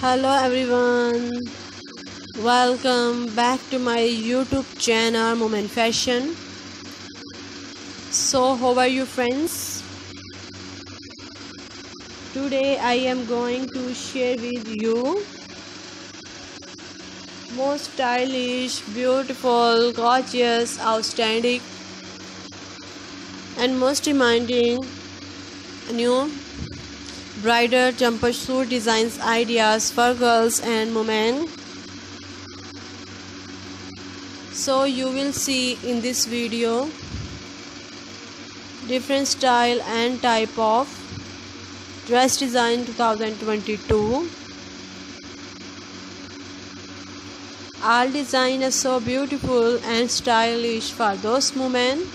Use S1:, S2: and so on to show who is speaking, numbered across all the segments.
S1: hello everyone. Welcome back to my youtube channel Women Fashion. So how are you friends? Today i am going to share with you most stylish beautiful gorgeous outstanding and most reminding new bridal jumpsuit designs ideas for girls and women. So you will see in this video different style and type of dress design 2022 all design is so beautiful and stylish for those women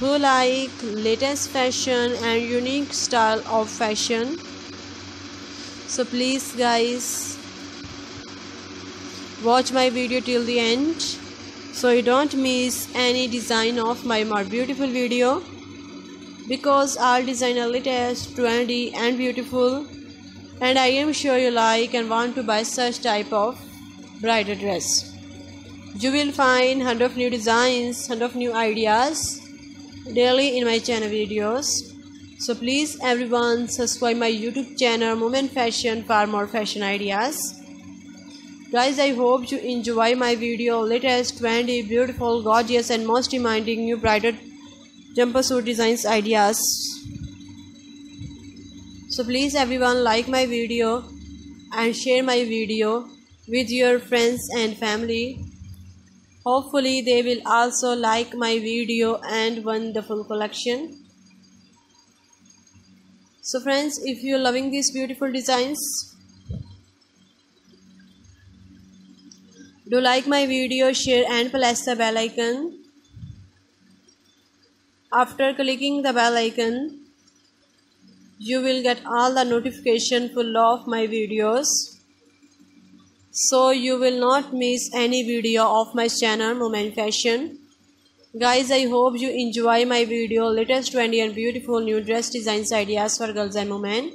S1: who like latest fashion and unique style of fashion. So please guys watch my video till the end. So you don't miss any design of my more beautiful video. Because all design are latest trendy and beautiful. And I am sure you like and want to buy such type of bridal dress. You will find hundred of new designs hundred of new ideas daily in my channel videos. So please everyone subscribe my youtube channel Women Fashion for more fashion ideas. Guys i hope you enjoy my video. Latest trendy beautiful gorgeous and most demanding new bridal jumpsuit designs ideas. So please everyone like my video and share my video with your friends and family Hopefully they will also like my video and wonderful collection. So friends, if you're loving these beautiful designs, do like my video, share and press the bell icon. After clicking the bell icon, you will get all the notification full of my videos so you will not miss any video of my channel Women Fashion. Guys i hope you enjoy my video latest trendy and beautiful new dress designs ideas for girls and women.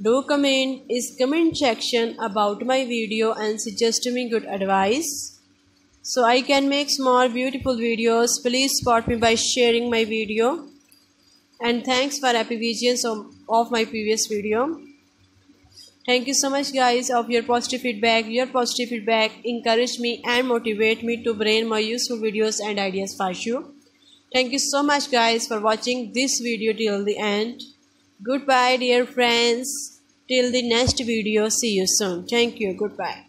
S1: Do comment is comment section about my video and suggest me good advice. So i can make more beautiful videos. Please support me by sharing my video. And thanks for happy visions of, of my previous video Thank you so much guys of your positive feedback. Your positive feedback encourage me and motivate me to bring more useful videos and ideas for you. Thank you so much guys for watching this video till the end. Goodbye dear friends. Till the next video. See you soon. Thank you. Goodbye.